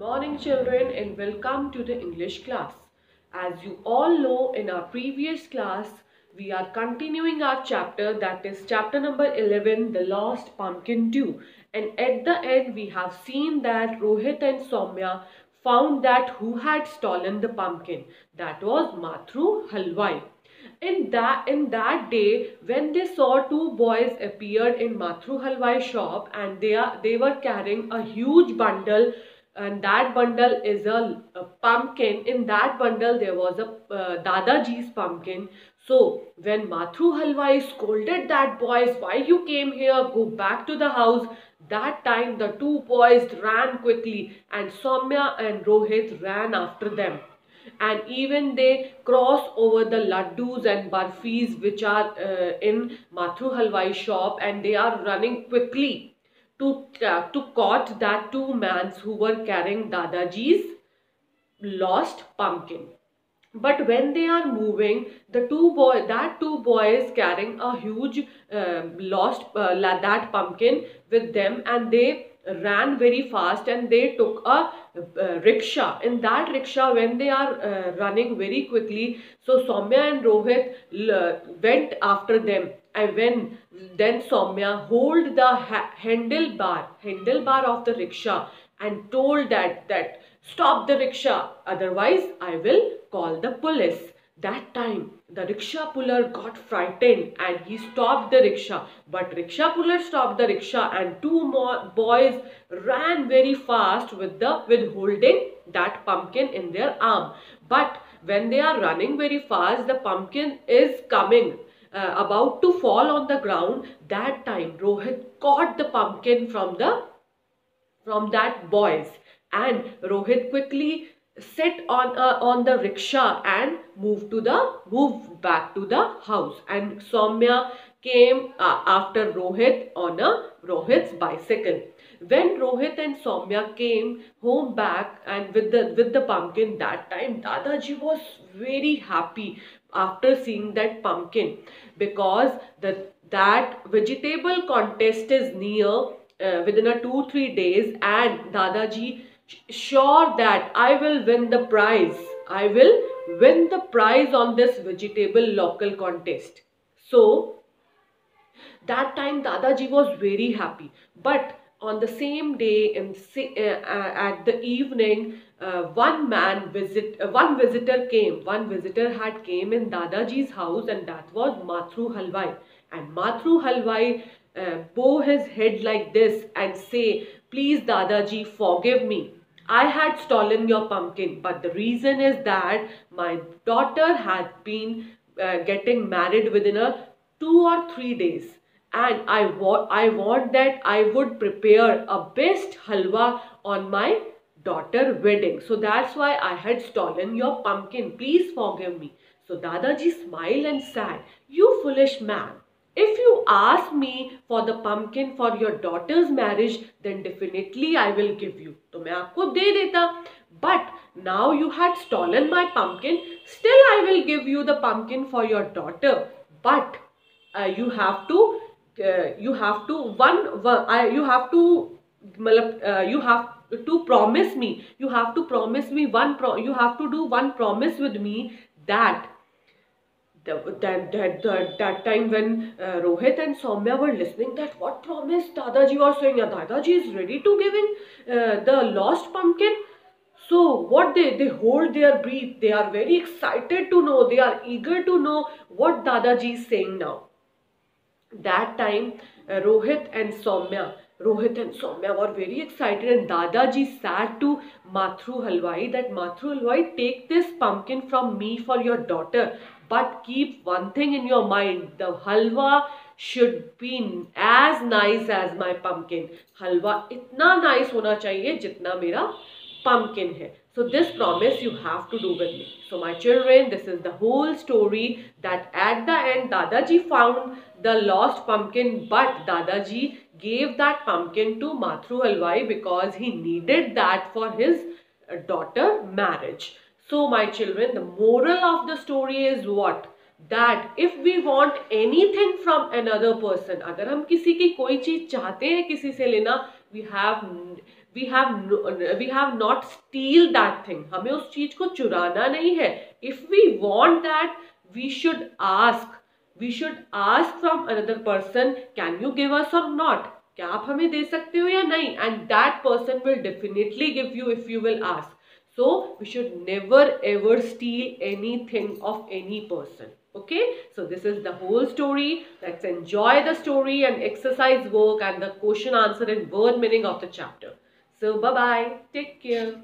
morning children and welcome to the English class. As you all know in our previous class we are continuing our chapter that is chapter number 11 the lost pumpkin 2 and at the end we have seen that Rohit and Soumya found that who had stolen the pumpkin that was Mathru Halwai. In that in that day when they saw two boys appeared in Mathru Halwai shop and they are they were carrying a huge bundle and that bundle is a, a, pumpkin. In that bundle, there was a uh, Dadaji's pumpkin. So, when Mathru Halwai scolded that boys, why you came here, go back to the house. That time, the two boys ran quickly and Soumya and Rohit ran after them. And even they cross over the laddus and barfis which are uh, in Mathru Halwai shop and they are running quickly to, uh, to caught that two mans who were carrying Dadaji's lost pumpkin. But when they are moving, the two boy, that two boys carrying a huge uh, lost uh, that pumpkin with them, and they ran very fast and they took a uh, rickshaw. In that rickshaw, when they are uh, running very quickly, so Soumya and Rohit went after them. And when then Soumya hold the ha handlebar, handlebar of the rickshaw and told that that stop the rickshaw, otherwise I will call the police. That time the rickshaw puller got frightened and he stopped the rickshaw. But rickshaw puller stopped the rickshaw and two more boys ran very fast with the with holding that pumpkin in their arm. But when they are running very fast, the pumpkin is coming. Uh, about to fall on the ground that time rohit caught the pumpkin from the from that boys and rohit quickly sit on uh, on the rickshaw and move to the move back to the house and Soumya came uh, after Rohit on a Rohit's bicycle. When Rohit and Soumya came home back and with the with the pumpkin that time Dadaji was very happy after seeing that pumpkin because the that vegetable contest is near uh, within a 2-3 days and Dadaji sure that I will win the prize. I will win the prize on this vegetable local contest. So, that time Dadaji was very happy. But on the same day in, uh, uh, at the evening, uh, one man visit, uh, one visitor came. One visitor had came in Dadaji's house and that was Mathru Halwai. And Mathru Halwai uh, bow his head like this and say, please Dadaji forgive me. I had stolen your pumpkin, but the reason is that my daughter had been uh, getting married within a two or three days And I, wa I want that I would prepare a best halwa on my daughter wedding. So that's why I had stolen your pumpkin. Please forgive me. So Dadaji smiled and said, You foolish man. If you ask me for the pumpkin for your daughter's marriage, then definitely I will give you. तो मैं आपको दे देता. But now you had stolen my pumpkin, still I will give you the pumpkin for your daughter. But uh, you have to, uh, you have to one, uh, you have to, uh, you have to promise me. You have to promise me one. Pro you have to do one promise with me that that, that, that, that time when uh, Rohit and Soumya were listening that what promise Dadaji was saying, yeah, Dadaji is ready to give in uh, the lost pumpkin. So what they, they hold their breath, they are very excited to know, they are eager to know what Dadaji is saying now. That time uh, Rohit and Soumya, Rohit and Soumya were very excited and Dadaji said to Mathru Halwai that Mathru Halwai take this pumpkin from me for your daughter but keep one thing in your mind. The halwa should be as nice as my pumpkin. Halwa itna nice hona chahiye jitna mera pumpkin hai. So this promise you have to do with me. So my children, this is the whole story that at the end Dadaji found the lost pumpkin but Dadaji gave that pumpkin to Mathru Halwai because he needed that for his daughter marriage. So my children, the moral of the story is what? That if we want anything from another person, अगर हम किसी की कोई चीज़ चाहते हैं किसी से लेना, we have we have we have not steal that thing हमें उस चीज को चुराना नहीं है if we want that we should ask we should ask from another person can you give us or not क्या आप हमें दे सकते हो या नहीं and that person will definitely give you if you will ask so we should never ever steal anything of any person okay so this is the whole story let's enjoy the story and exercise work and the question answer and word meaning of the chapter so bye bye take care